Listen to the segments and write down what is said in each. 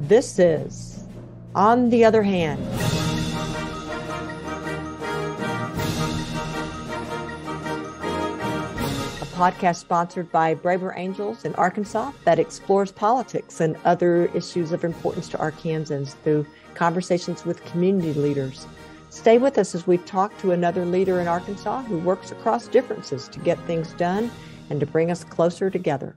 This is On the Other Hand. A podcast sponsored by Braver Angels in Arkansas that explores politics and other issues of importance to Arkansans through conversations with community leaders. Stay with us as we talk to another leader in Arkansas who works across differences to get things done and to bring us closer together.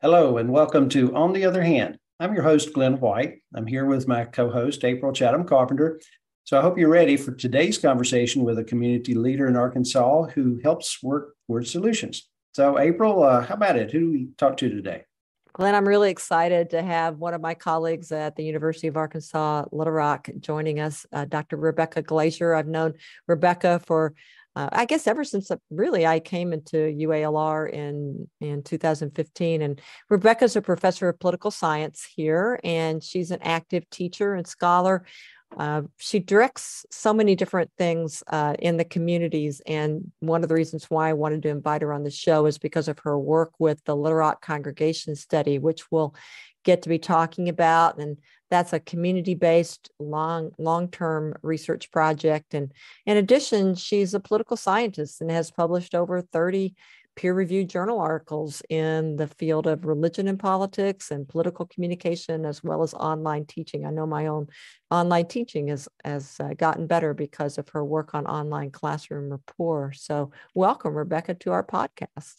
Hello, and welcome to On the Other Hand. I'm your host, Glenn White. I'm here with my co host, April Chatham Carpenter. So I hope you're ready for today's conversation with a community leader in Arkansas who helps work towards solutions. So, April, uh, how about it? Who do we talk to today? Glenn, I'm really excited to have one of my colleagues at the University of Arkansas Little Rock joining us, uh, Dr. Rebecca Glazier. I've known Rebecca for, uh, I guess, ever since uh, really I came into UALR in in 2015. And Rebecca's a professor of political science here, and she's an active teacher and scholar uh, she directs so many different things uh, in the communities. And one of the reasons why I wanted to invite her on the show is because of her work with the Little Rock Congregation Study, which we'll get to be talking about. And that's a community-based long long-term research project. And in addition, she's a political scientist and has published over 30 peer reviewed journal articles in the field of religion and politics and political communication, as well as online teaching. I know my own online teaching has, has uh, gotten better because of her work on online classroom rapport. So, welcome, Rebecca, to our podcast.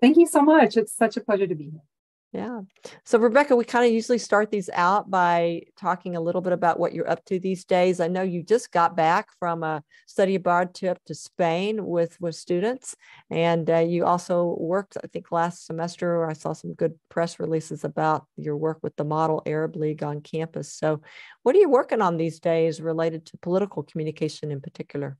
Thank you so much. It's such a pleasure to be here. Yeah. So, Rebecca, we kind of usually start these out by talking a little bit about what you're up to these days. I know you just got back from a study abroad trip to Spain with, with students, and uh, you also worked, I think, last semester. I saw some good press releases about your work with the Model Arab League on campus. So, what are you working on these days related to political communication in particular?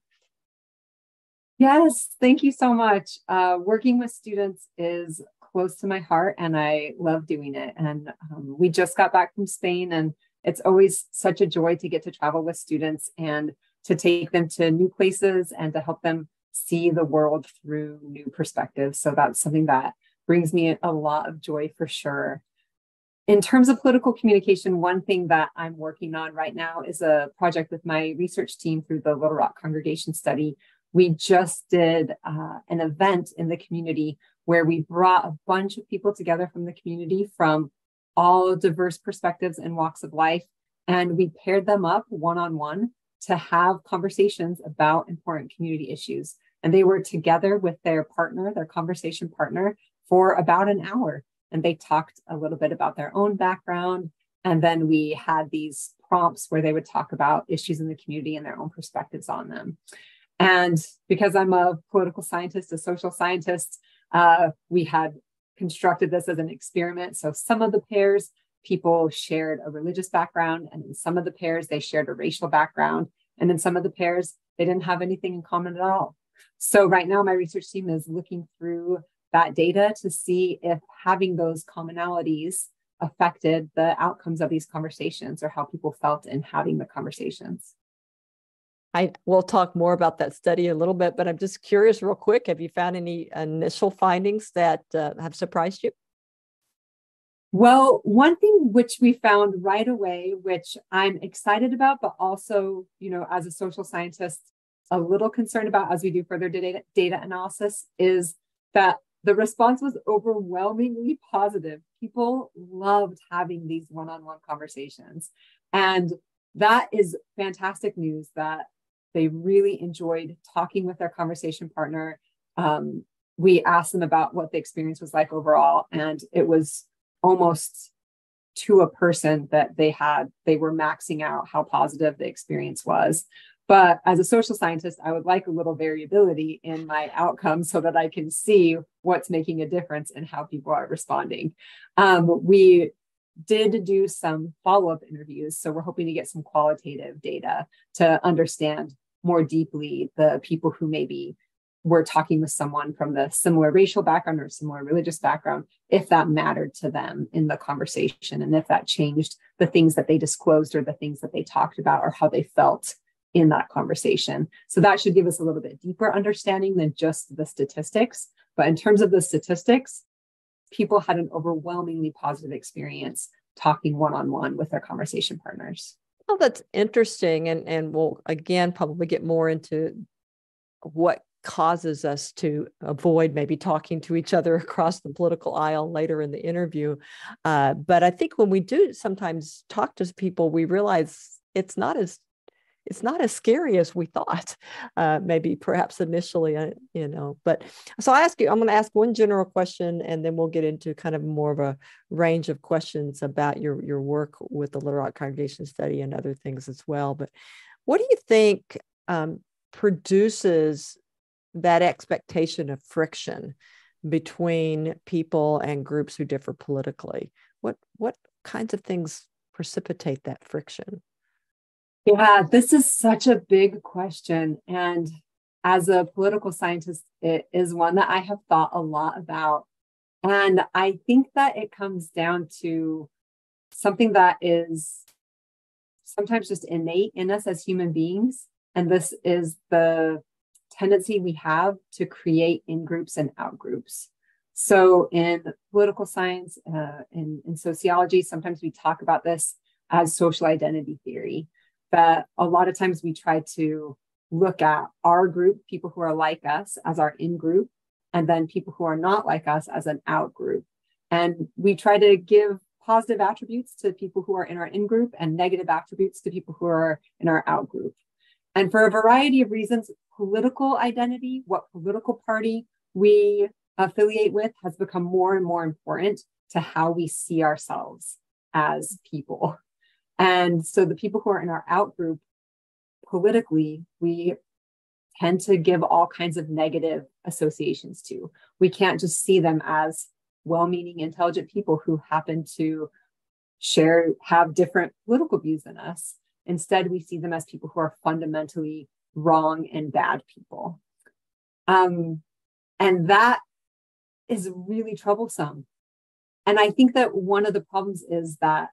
Yes, thank you so much. Uh, working with students is close to my heart and I love doing it. And um, we just got back from Spain, and it's always such a joy to get to travel with students and to take them to new places and to help them see the world through new perspectives. So that's something that brings me a lot of joy for sure. In terms of political communication, one thing that I'm working on right now is a project with my research team through the Little Rock Congregation Study. We just did uh, an event in the community where we brought a bunch of people together from the community from all diverse perspectives and walks of life. And we paired them up one on one to have conversations about important community issues. And they were together with their partner, their conversation partner, for about an hour. And they talked a little bit about their own background. And then we had these prompts where they would talk about issues in the community and their own perspectives on them. And because I'm a political scientist, a social scientist, uh, we had constructed this as an experiment. So some of the pairs, people shared a religious background, and in some of the pairs, they shared a racial background. And in some of the pairs, they didn't have anything in common at all. So right now, my research team is looking through that data to see if having those commonalities affected the outcomes of these conversations or how people felt in having the conversations. I will talk more about that study a little bit, but I'm just curious, real quick. Have you found any initial findings that uh, have surprised you? Well, one thing which we found right away, which I'm excited about, but also, you know, as a social scientist, a little concerned about as we do further data, data analysis, is that the response was overwhelmingly positive. People loved having these one on one conversations. And that is fantastic news that they really enjoyed talking with their conversation partner. Um, we asked them about what the experience was like overall, and it was almost to a person that they had, they were maxing out how positive the experience was. But as a social scientist, I would like a little variability in my outcomes so that I can see what's making a difference in how people are responding. Um, we did do some follow up interviews. So we're hoping to get some qualitative data to understand more deeply the people who maybe were talking with someone from the similar racial background or similar religious background, if that mattered to them in the conversation and if that changed the things that they disclosed or the things that they talked about or how they felt in that conversation. So that should give us a little bit deeper understanding than just the statistics. But in terms of the statistics, people had an overwhelmingly positive experience talking one-on-one with their conversation partners. Oh, that's interesting. And and we'll again probably get more into what causes us to avoid maybe talking to each other across the political aisle later in the interview. Uh, but I think when we do sometimes talk to people, we realize it's not as it's not as scary as we thought, uh, maybe perhaps initially, uh, you know. But so I ask you, I'm going to ask one general question, and then we'll get into kind of more of a range of questions about your your work with the Little Rock Congregation Study and other things as well. But what do you think um, produces that expectation of friction between people and groups who differ politically? What what kinds of things precipitate that friction? Yeah, this is such a big question. And as a political scientist, it is one that I have thought a lot about. And I think that it comes down to something that is sometimes just innate in us as human beings. And this is the tendency we have to create in groups and out groups. So, in political science, uh, in, in sociology, sometimes we talk about this as social identity theory that a lot of times we try to look at our group, people who are like us, as our in group, and then people who are not like us as an out group. And we try to give positive attributes to people who are in our in group and negative attributes to people who are in our out group. And for a variety of reasons, political identity, what political party we affiliate with, has become more and more important to how we see ourselves as people. And so the people who are in our out group politically, we tend to give all kinds of negative associations to. We can't just see them as well meaning, intelligent people who happen to share, have different political views than us. Instead, we see them as people who are fundamentally wrong and bad people. Um, and that is really troublesome. And I think that one of the problems is that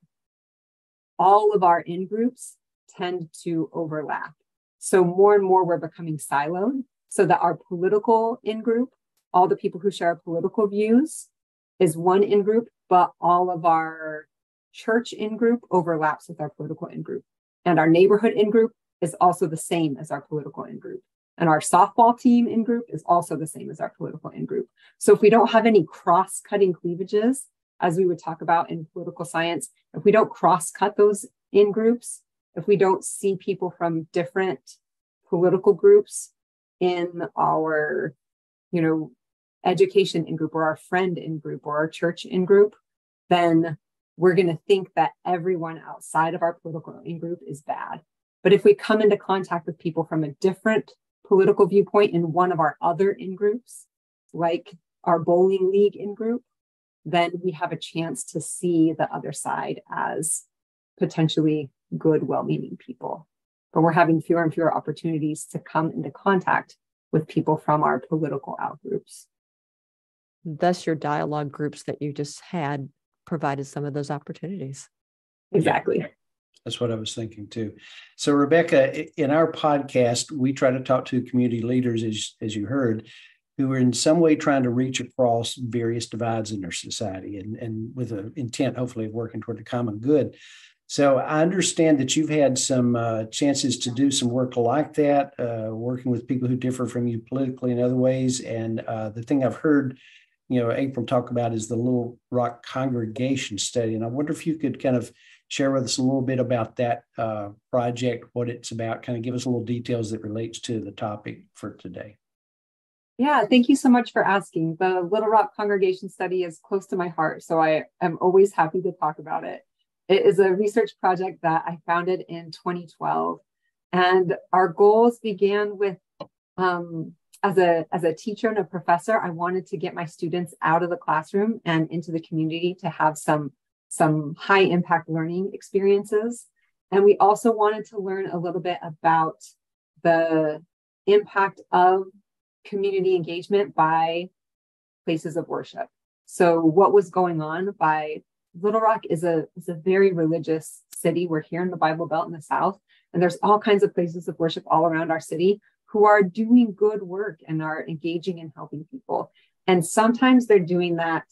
all of our in groups tend to overlap. So more and more we're becoming siloed so that our political in group, all the people who share political views, is one in group, but all of our church in group overlaps with our political in group. And our neighborhood in group is also the same as our political in group. And our softball team in group is also the same as our political in group. So if we don't have any cross cutting cleavages, as we would talk about in political science, if we don't cross cut those in groups, if we don't see people from different political groups in our, you know, education in group or our friend in group or our church in group, then we're going to think that everyone outside of our political in group is bad. But if we come into contact with people from a different political viewpoint in one of our other in groups, like our bowling league in group, then we have a chance to see the other side as potentially good, well meaning people. But we're having fewer and fewer opportunities to come into contact with people from our political outgroups. Thus, your dialogue groups that you just had provided some of those opportunities. Exactly. That's what I was thinking too. So, Rebecca, in our podcast, we try to talk to community leaders, as, as you heard, who are in some way trying to reach across various divides in their society and, and with an intent, hopefully, of working toward the common good. So I understand that you've had some uh, chances to do some work like that, uh, working with people who differ from you politically in other ways. And uh, the thing I've heard, you know, April talk about is the Little Rock Congregation Study. And I wonder if you could kind of share with us a little bit about that uh, project, what it's about, kind of give us a little details that relates to the topic for today. Yeah, thank you so much for asking. The Little Rock Congregation Study is close to my heart, so I am always happy to talk about it. It is a research project that I founded in 2012, and our goals began with um, as a as a teacher and a professor, I wanted to get my students out of the classroom and into the community to have some some high impact learning experiences, and we also wanted to learn a little bit about the impact of community engagement by places of worship. So what was going on by Little Rock is a is a very religious city. We're here in the Bible Belt in the South, and there's all kinds of places of worship all around our city who are doing good work and are engaging and helping people. And sometimes they're doing that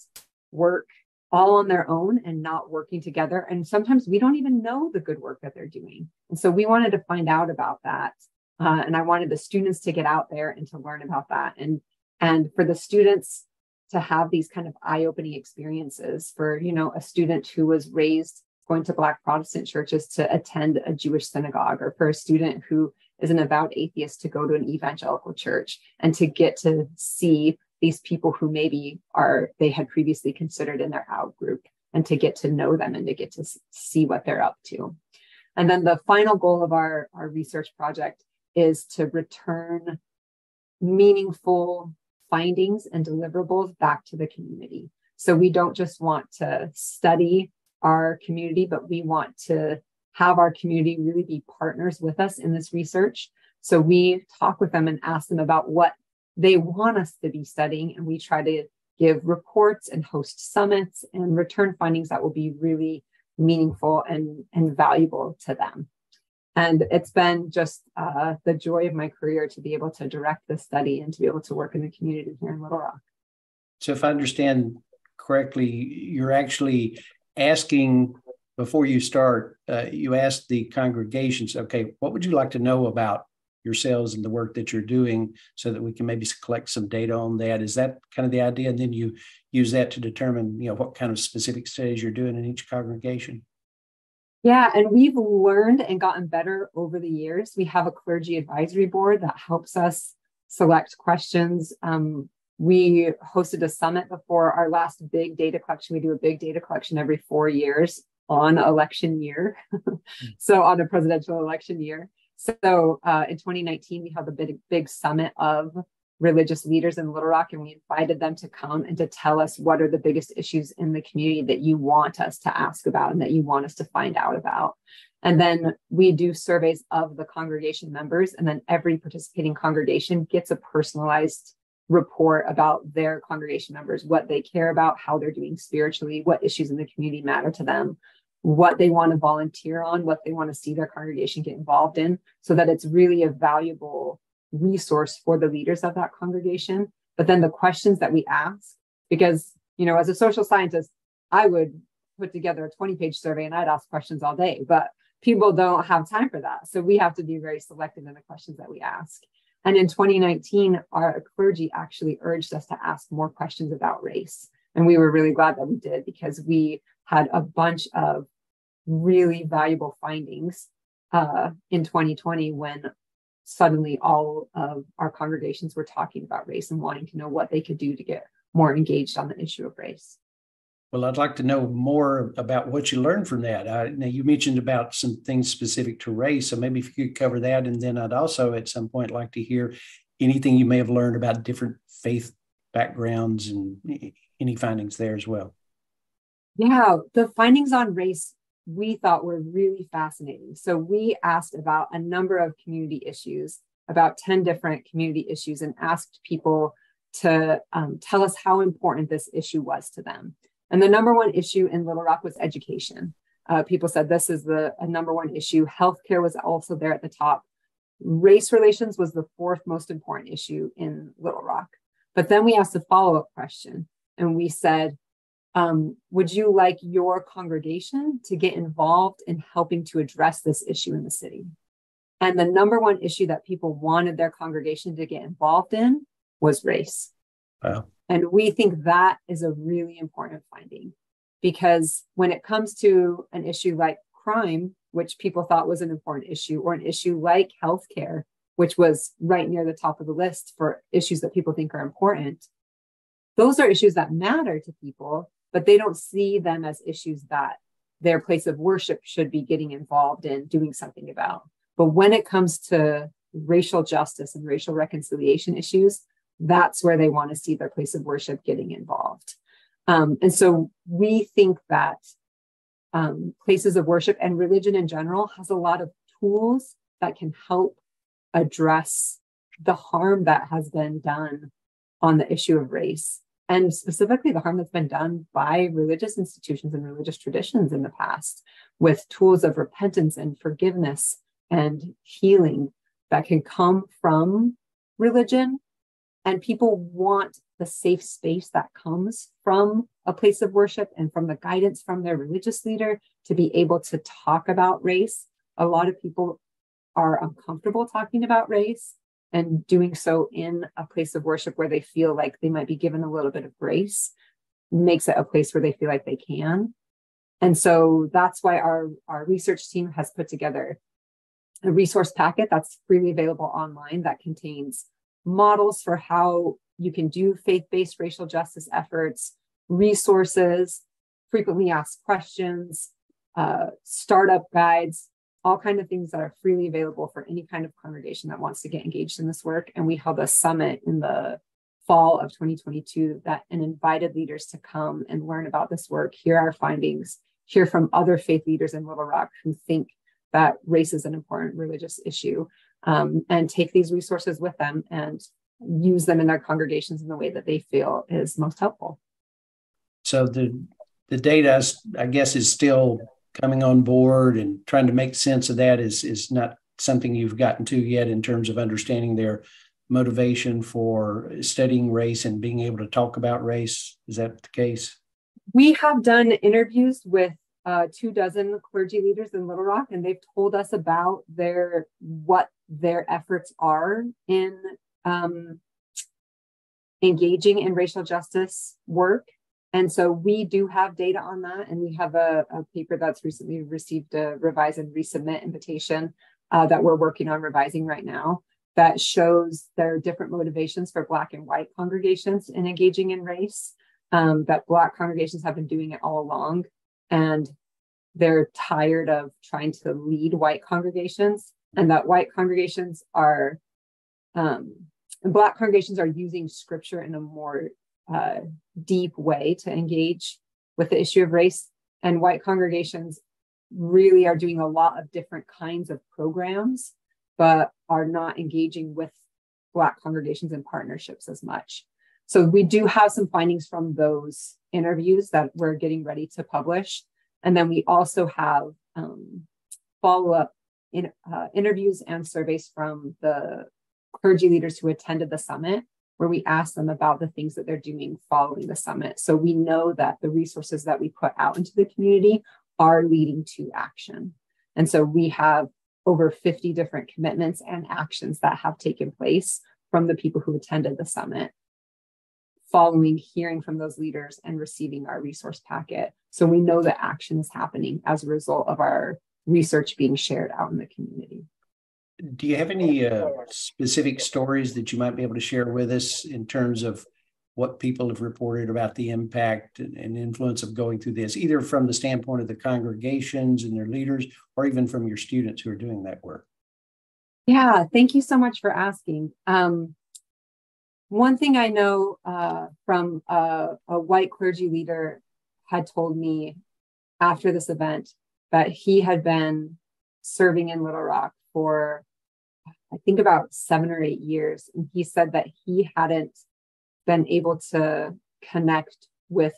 work all on their own and not working together. And sometimes we don't even know the good work that they're doing. And so we wanted to find out about that. Uh, and I wanted the students to get out there and to learn about that. And and for the students to have these kind of eye-opening experiences for, you know, a student who was raised going to Black Protestant churches to attend a Jewish synagogue, or for a student who is an avowed atheist to go to an evangelical church and to get to see these people who maybe are they had previously considered in their out group and to get to know them and to get to see what they're up to and then the final goal of our, our research project is to return meaningful findings and deliverables back to the community so we don't just want to study our community but we want to have our community really be partners with us in this research so we talk with them and ask them about what they want us to be studying, and we try to give reports and host summits and return findings that will be really meaningful and, and valuable to them. And it's been just uh, the joy of my career to be able to direct this study and to be able to work in the community here in Little Rock. So, if I understand correctly, you're actually asking before you start, uh, you ask the congregations, okay, what would you like to know about yourselves and the work that you're doing so that we can maybe collect some data on that? Is that kind of the idea? And then you use that to determine you know what kind of specific studies you're doing in each congregation yeah and we've learned and gotten better over the years. We have a clergy advisory board that helps us select questions. Um, we hosted a summit before our last big data collection. We do a big data collection every four years on election year hmm. so on a presidential election year. So uh, in 2019, we held a big, big summit of religious leaders in Little Rock, and we invited them to come and to tell us what are the biggest issues in the community that you want us to ask about and that you want us to find out about. And then we do surveys of the congregation members, and then every participating congregation gets a personalized report about their congregation members, what they care about, how they're doing spiritually, what issues in the community matter to them, what they want to volunteer on, what they want to see their congregation get involved in, so that it's really a valuable resource for the leaders of that congregation. But then the questions that we ask, because, you know, as a social scientist, I would put together a 20 page survey and I'd ask questions all day, but people don't have time for that. So we have to be very selective in the questions that we ask. And in 2019, our clergy actually urged us to ask more questions about race. And we were really glad that we did because we had a bunch of really valuable findings uh, in 2020 when suddenly all of our congregations were talking about race and wanting to know what they could do to get more engaged on the issue of race. Well, I'd like to know more about what you learned from that. Uh, now, you mentioned about some things specific to race, so maybe if you could cover that, and then I'd also at some point like to hear anything you may have learned about different faith backgrounds and any findings there as well. Yeah, the findings on race we thought were really fascinating. So we asked about a number of community issues, about 10 different community issues, and asked people to um, tell us how important this issue was to them. And the number one issue in Little Rock was education. Uh, people said this is the number one issue. Healthcare was also there at the top. Race relations was the fourth most important issue in Little Rock. But then we asked a follow up question and we said, um, would you like your congregation to get involved in helping to address this issue in the city? And the number one issue that people wanted their congregation to get involved in was race. Wow. And we think that is a really important finding because when it comes to an issue like crime, which people thought was an important issue, or an issue like healthcare, which was right near the top of the list for issues that people think are important, those are issues that matter to people but they don't see them as issues that their place of worship should be getting involved in doing something about. But when it comes to racial justice and racial reconciliation issues, that's where they want to see their place of worship getting involved. Um, and so we think that um, places of worship and religion in general has a lot of tools that can help address the harm that has been done on the issue of race and specifically the harm that's been done by religious institutions and religious traditions in the past with tools of repentance and forgiveness and healing that can come from religion. And people want the safe space that comes from a place of worship and from the guidance from their religious leader to be able to talk about race. A lot of people are uncomfortable talking about race and doing so in a place of worship where they feel like they might be given a little bit of grace makes it a place where they feel like they can. And so that's why our, our research team has put together a resource packet that's freely available online that contains models for how you can do faith-based racial justice efforts, resources, frequently asked questions, uh, startup guides, all kind of things that are freely available for any kind of congregation that wants to get engaged in this work. And we held a summit in the fall of 2022 that and invited leaders to come and learn about this work, hear our findings, hear from other faith leaders in Little Rock who think that race is an important religious issue, um, and take these resources with them and use them in their congregations in the way that they feel is most helpful. So the the data, I guess, is still coming on board and trying to make sense of that is is not something you've gotten to yet in terms of understanding their motivation for studying race and being able to talk about race. Is that the case? We have done interviews with uh, two dozen clergy leaders in Little Rock, and they've told us about their what their efforts are in um, engaging in racial justice work. And so we do have data on that, and we have a, a paper that's recently received a revise and resubmit invitation uh, that we're working on revising right now that shows there are different motivations for Black and white congregations in engaging in race. Um, that Black congregations have been doing it all along, and they're tired of trying to lead white congregations, and that white congregations are um, Black congregations are using scripture in a more uh, deep way to engage with the issue of race. And white congregations really are doing a lot of different kinds of programs, but are not engaging with Black congregations and partnerships as much. So we do have some findings from those interviews that we're getting ready to publish. And then we also have um, follow up in, uh, interviews and surveys from the clergy leaders who attended the summit, where we ask them about the things that they're doing following the summit. So we know that the resources that we put out into the community are leading to action. And so we have over 50 different commitments and actions that have taken place from the people who attended the summit following hearing from those leaders and receiving our resource packet. So we know that action is happening as a result of our research being shared out in the community. Do you have any uh, specific stories that you might be able to share with us in terms of what people have reported about the impact and influence of going through this, either from the standpoint of the congregations and their leaders, or even from your students who are doing that work? Yeah, thank you so much for asking. Um, one thing I know uh, from a, a white clergy leader had told me after this event that he had been serving in Little Rock for I think about seven or eight years. And he said that he hadn't been able to connect with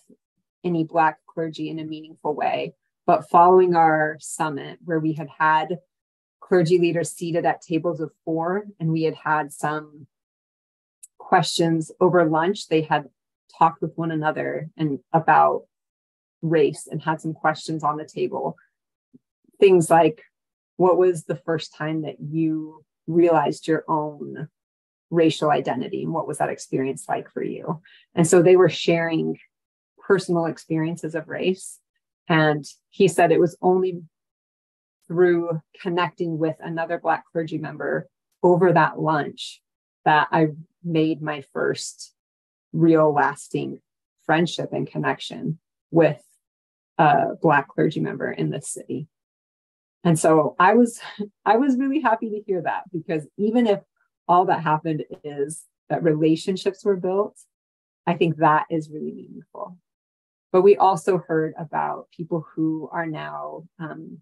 any Black clergy in a meaningful way. But following our summit, where we had had clergy leaders seated at tables of four, and we had had some questions over lunch, they had talked with one another and about race and had some questions on the table. Things like, what was the first time that you realized your own racial identity and what was that experience like for you? And so they were sharing personal experiences of race. And he said it was only through connecting with another black clergy member over that lunch that i made my first real lasting friendship and connection with a black clergy member in this city and so I was I was really happy to hear that because even if all that happened is that relationships were built, I think that is really meaningful. But we also heard about people who are now um,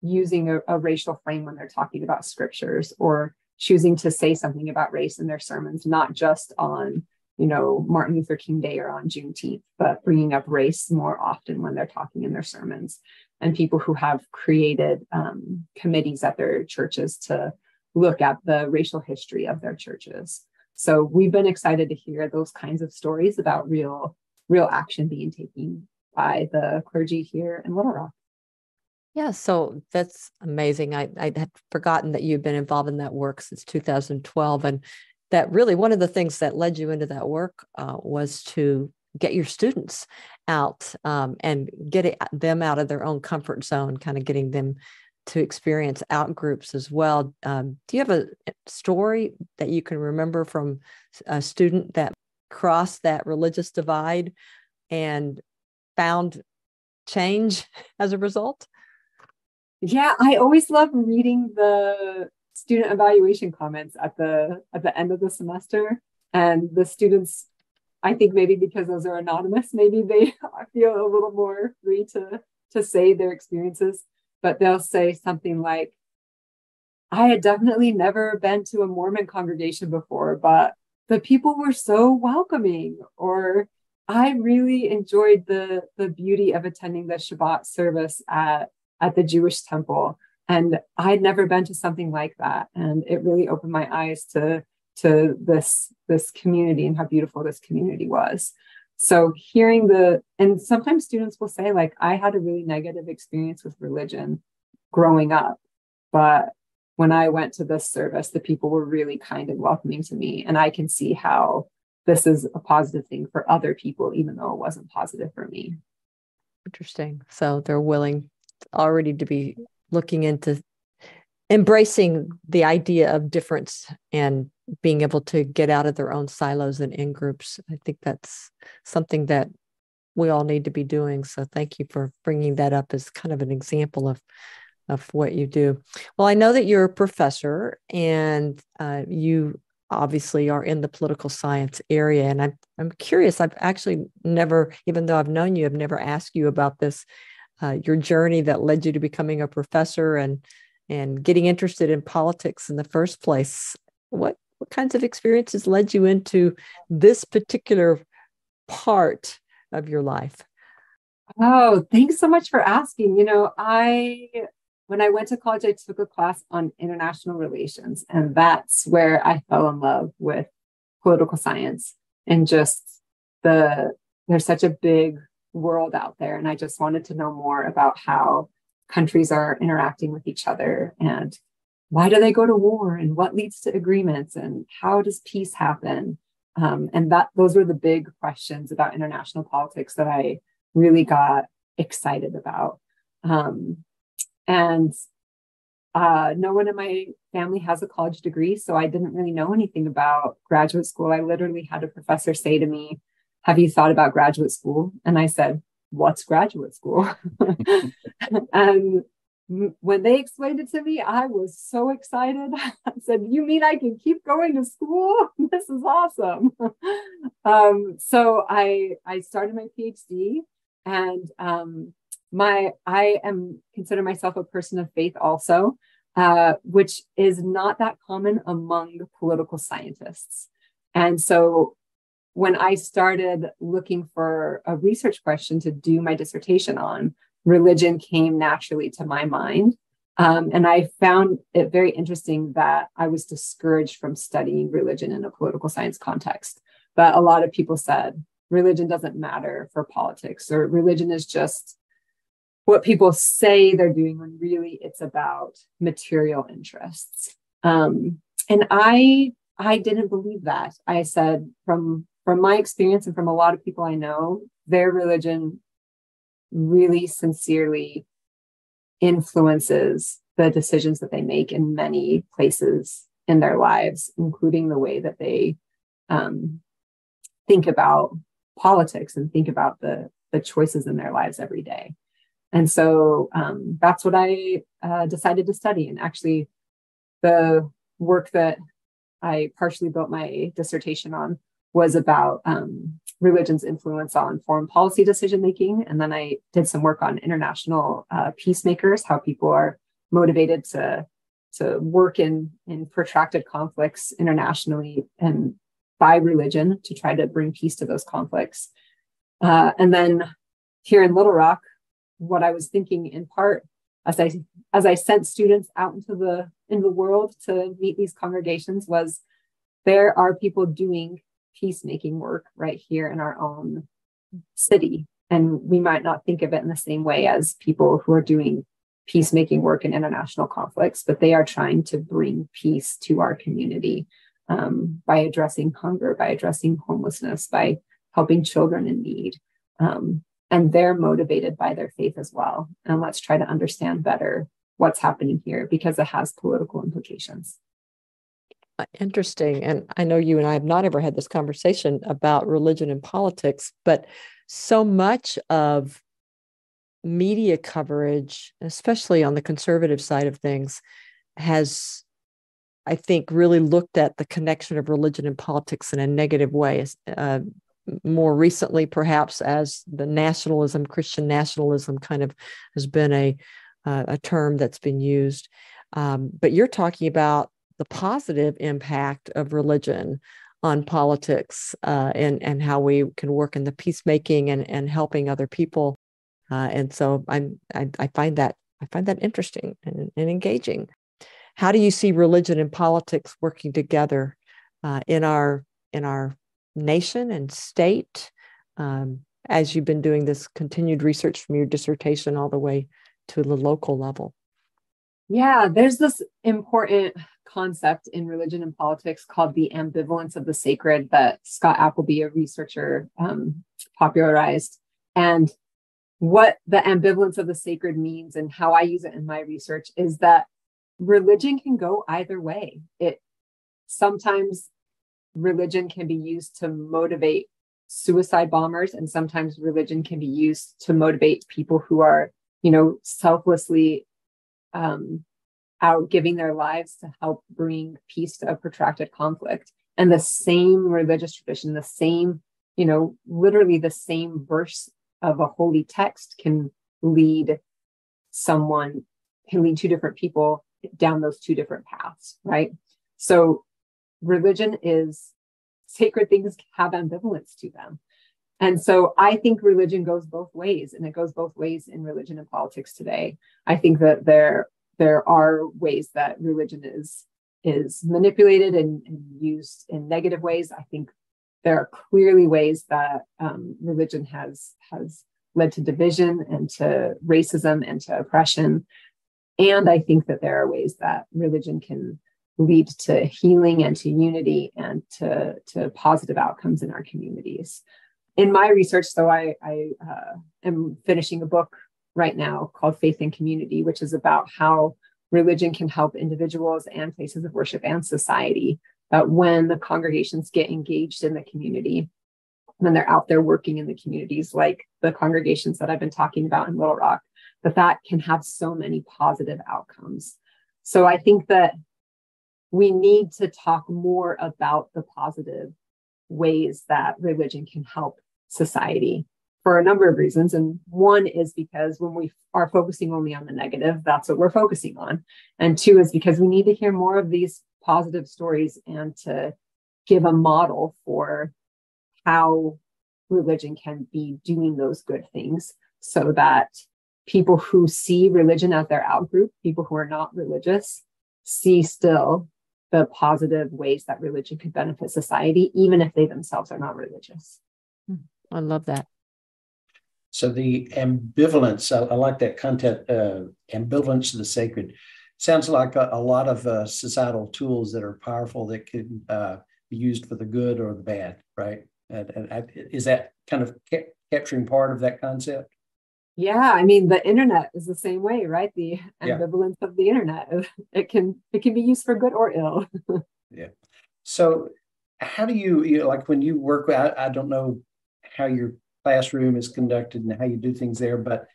using a, a racial frame when they're talking about scriptures or choosing to say something about race in their sermons, not just on you know, Martin Luther King Day or on Juneteenth, but bringing up race more often when they're talking in their sermons, and people who have created um, committees at their churches to look at the racial history of their churches. So we've been excited to hear those kinds of stories about real, real action being taken by the clergy here in Little Rock. Yeah, so that's amazing. I, I had forgotten that you've been involved in that work since 2012. And that really one of the things that led you into that work uh, was to get your students out um, and get it, them out of their own comfort zone, kind of getting them to experience out groups as well. Um, do you have a story that you can remember from a student that crossed that religious divide and found change as a result? Yeah, I always love reading the student evaluation comments at the at the end of the semester and the students I think maybe because those are anonymous, maybe they feel a little more free to to say their experiences, but they'll say something like I had definitely never been to a Mormon congregation before, but the people were so welcoming or I really enjoyed the the beauty of attending the Shabbat service at at the Jewish temple. And I'd never been to something like that. And it really opened my eyes to, to this, this community and how beautiful this community was. So hearing the, and sometimes students will say, like, I had a really negative experience with religion growing up, but when I went to this service, the people were really kind and welcoming to me. And I can see how this is a positive thing for other people, even though it wasn't positive for me. Interesting. So they're willing already to be looking into embracing the idea of difference and being able to get out of their own silos and in groups. I think that's something that we all need to be doing. So thank you for bringing that up as kind of an example of of what you do. Well, I know that you're a professor and uh, you obviously are in the political science area, and I'm I'm curious. I've actually never, even though I've known you, I've never asked you about this uh, your journey that led you to becoming a professor and and getting interested in politics in the first place. What what kinds of experiences led you into this particular part of your life? Oh, thanks so much for asking. You know, I when I went to college, I took a class on international relations, and that's where I fell in love with political science and just the there's such a big world out there. And I just wanted to know more about how countries are interacting with each other and why do they go to war and what leads to agreements and how does peace happen um, and that those were the big questions about international politics that i really got excited about um, and uh, no one in my family has a college degree so i didn't really know anything about graduate school i literally had a professor say to me have you thought about graduate school? And I said, What's graduate school? and when they explained it to me, I was so excited. I said, You mean I can keep going to school? this is awesome. um, so I, I started my PhD and um, my I am consider myself a person of faith also, uh, which is not that common among political scientists. And so when I started looking for a research question to do my dissertation on, religion came naturally to my mind. Um, and I found it very interesting that I was discouraged from studying religion in a political science context. But a lot of people said religion doesn't matter for politics, or religion is just what people say they're doing when really it's about material interests. Um, and I I didn't believe that. I said from from my experience and from a lot of people I know, their religion really sincerely influences the decisions that they make in many places in their lives, including the way that they um, think about politics and think about the the choices in their lives every day. And so um, that's what I uh, decided to study. And actually, the work that I partially built my dissertation on was about um, religion's influence on foreign policy decision making. And then I did some work on international uh, peacemakers, how people are motivated to, to work in, in protracted conflicts internationally and by religion to try to bring peace to those conflicts. Uh, and then here in Little Rock, what I was thinking in part as I as I sent students out into the in the world to meet these congregations was there are people doing peacemaking work right here in our own city. And we might not think of it in the same way as people who are doing peacemaking work in international conflicts, but they are trying to bring peace to our community um, by addressing hunger, by addressing homelessness, by helping children in need. Um, and they're motivated by their faith as well. And let's try to understand better what's happening here because it has political implications. Uh, interesting. And I know you and I have not ever had this conversation about religion and politics, but so much of media coverage, especially on the conservative side of things, has, I think, really looked at the connection of religion and politics in a negative way. Uh, more recently, perhaps, as the nationalism, Christian nationalism, kind of has been a uh, a term that's been used. Um, but you're talking about the positive impact of religion on politics uh, and and how we can work in the peacemaking and and helping other people uh, and so I'm I, I, find that I find that interesting and, and, engaging. How do you see religion and politics working together uh, in our in our nation and state? Um, as you've been doing this continued research from your dissertation all the way to the local level. Yeah, there's this important concept in religion and politics called the ambivalence of the sacred that Scott Appleby, a researcher, um, popularized. And what the ambivalence of the sacred means and how I use it in my research is that religion can go either way. It sometimes religion can be used to motivate suicide bombers and sometimes religion can be used to motivate people who are you know selflessly um, out giving their lives to help bring peace to a protracted conflict and the same religious tradition the same you know literally the same verse of a holy text can lead someone, can lead two different people down those two different paths, right? So religion is sacred things have ambivalence to them. And so I think religion goes both ways, and it goes both ways in religion and politics today. I think that there there are ways that religion is is manipulated and, and used in negative ways. I think there are clearly ways that um, religion has has led to division and to racism and to oppression. And I think that there are ways that religion can lead to healing and to unity and to, to positive outcomes in our communities. In my research, though, I, I uh, am finishing a book right now called Faith and Community, which is about how religion can help individuals and places of worship and society uh, when the congregations get engaged in the community, when they're out there working in the communities, like the congregations that I've been talking about in Little Rock, that that can have so many positive outcomes. So I think that we need to talk more about the positive ways that religion can help society for a number of reasons. And one is because when we are focusing only on the negative, that's what we're focusing on. And two is because we need to hear more of these positive stories and to give a model for how religion can be doing those good things so that people who see religion as their outgroup, people who are not religious, see still the positive ways that religion could benefit society, even if they themselves are not religious. Hmm. I love that. So the ambivalence, I, I like that content, uh, ambivalence of the sacred sounds like a, a lot of uh, societal tools that are powerful that can uh, be used for the good or the bad, right? And, and is that kind of ca- capturing part of that concept? Yeah, I mean the internet is the same way, right? The ambivalence yeah. of the internet. It can it can be used for good or ill. yeah. So how do you, you know, like when you work I, I don't know how your classroom is conducted and how you do things there, but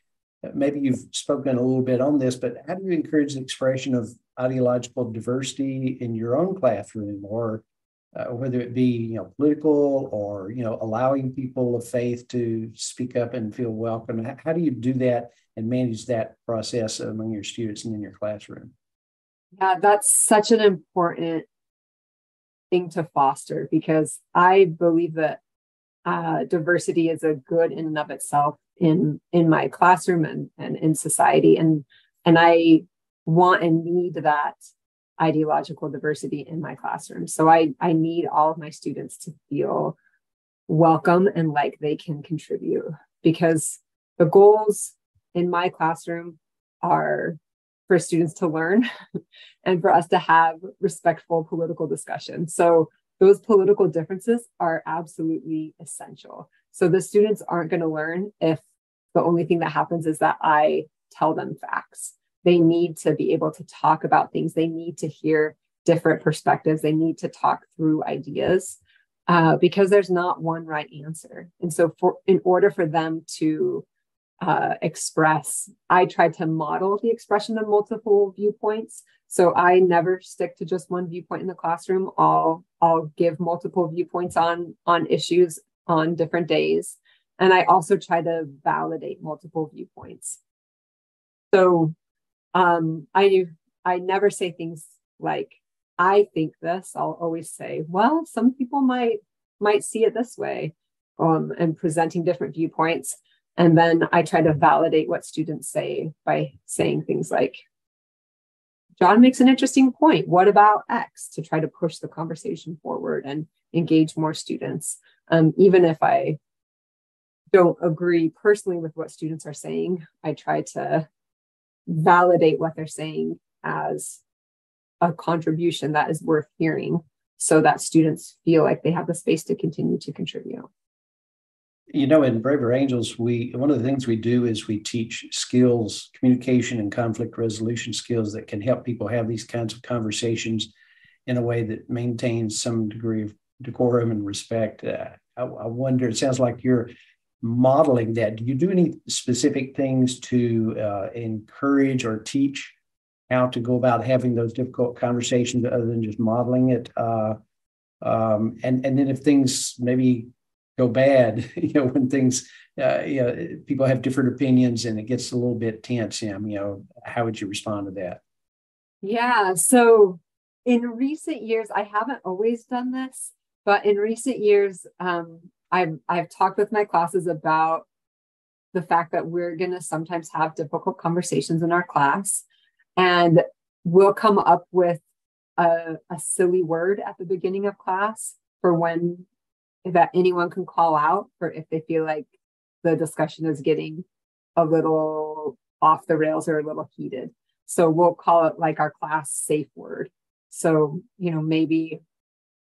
uh, maybe you've spoken a little bit on this, but how do you encourage the expression of ideological diversity in your own classroom or uh, whether it be you know political or you know allowing people of faith to speak up and feel welcome. How, do you do that and manage that process among your students and in your classroom? Yeah that's such an important thing to foster because i believe that uh, diversity is a good in and of itself in in my classroom and, and in society. And and i want and need that ideological diversity in my classroom. So I, I need all of my students to feel welcome and like they can contribute because the goals in my classroom are for students to learn and for us to have respectful political discussion. So those political differences are absolutely essential. So the students aren't going to learn if the only thing that happens is that I tell them facts. They need to be able to talk about things. They need to hear different perspectives. They need to talk through ideas uh, because there's not one right answer. And so, for in order for them to uh, express, I try to model the expression of multiple viewpoints. So I never stick to just one viewpoint in the classroom. I'll I'll give multiple viewpoints on on issues on different days, and I also try to validate multiple viewpoints. So um, I I never say things like I think this. I'll always say, well, some people might might see it this way, um, and presenting different viewpoints. And then I try to validate what students say by saying things like, John makes an interesting point. What about X to try to push the conversation forward and engage more students? Um, even if I don't agree personally with what students are saying, I try to validate what they're saying as a contribution that is worth hearing so that students feel like they have the space to continue to contribute. You know, in Braver Angels, we one of the things we do is we teach skills, communication and conflict resolution skills that can help people have these kinds of conversations in a way that maintains some degree of decorum and respect. Uh, I, I wonder, it sounds like you're modeling that. Do you do any specific things to uh, encourage or teach how to go about having those difficult conversations other than just modeling it? Uh, um, and and then if things maybe go bad, you know, when things uh, you know people have different opinions and it gets a little bit tense, you know, how would you respond to that? Yeah. So in recent years, I haven't always done this, but in recent years, um, I've I've talked with my classes about the fact that we're going to sometimes have difficult conversations in our class, and we'll come up with a, a silly word at the beginning of class for when that anyone can call out for if they feel like the discussion is getting a little off the rails or a little heated. So we'll call it like our class safe word. So, you know, maybe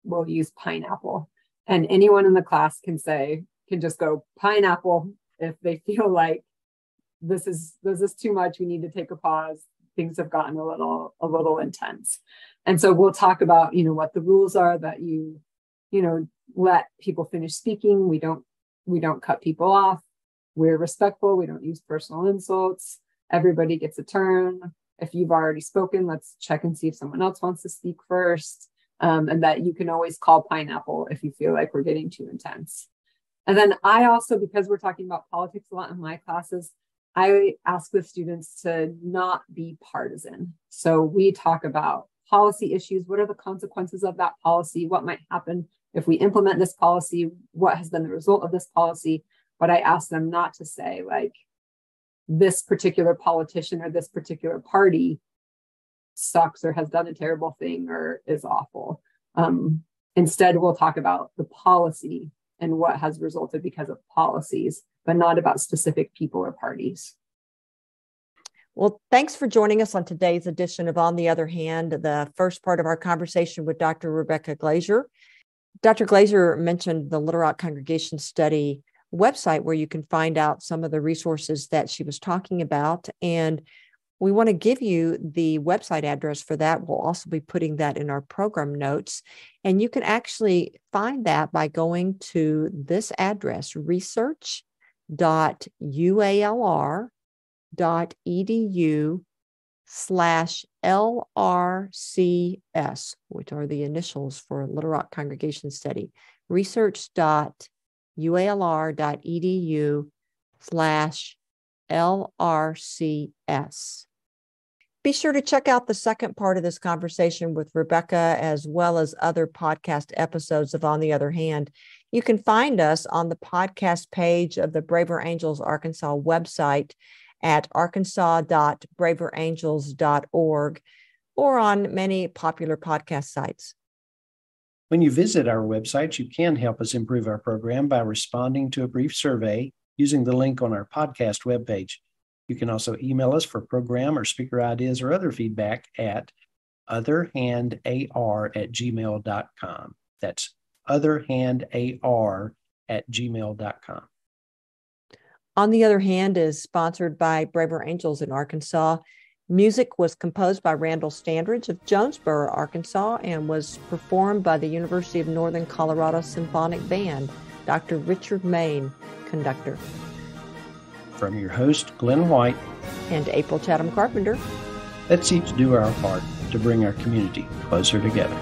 we'll use pineapple and anyone in the class can say can just go pineapple if they feel like this is this is too much. We need to take a pause. Things have gotten a little a little intense. And so we'll talk about you know what the rules are that you you know let people finish speaking. We don't we don't cut people off. We're respectful. We don't use personal insults. Everybody gets a turn. If you've already spoken let's check and see if someone else wants to speak first um, and that you can always call pineapple if you feel like we're getting too intense. And then I also, because we're talking about politics a lot in my classes, I ask the students to not be partisan. So we talk about policy issues. What are the consequences of that policy? What might happen if we implement this policy? What has been the result of this policy? But I ask them not to say, like, this particular politician or this particular party sucks or has done a terrible thing or is awful. Um, instead, we'll talk about the policy and what has resulted because of policies, but not about specific people or parties. Well, thanks for joining us on today's edition of On the Other Hand, the first part of our conversation with Dr. Rebecca Glazier. Dr. Glazier mentioned the Little Rock Congregation Study website where you can find out some of the resources that she was talking about. And we want to give you the website address for that. We'll also be putting that in our program notes. And you can actually find that by going to this address, research.ualr.edu slash LRCS, which are the initials for Little Rock Congregation Study. Research.ualr.edu slash LRCS. Be sure to check out the second part of this conversation with Rebecca, as well as other podcast episodes of On the Other Hand. You can find us on the podcast page of the Braver Angels Arkansas website at arkansas.braverangels.org. or on many popular podcast sites. When you visit our website, you can help us improve our program by responding to a brief survey using the link on our podcast webpage. You can also email us for program or speaker ideas or other feedback at otherhandar at gmail.com. That's otherhandar at gmail.com. On the other hand, is sponsored by Braver Angels in Arkansas. Music was composed by Randall Standridge of Jonesboro, Arkansas, and was performed by the University of Northern Colorado Symphonic Band. Dr. Richard Mayne, conductor. From your host, Glenn White, and April Chatham Carpenter, let's each do our part to bring our community closer together.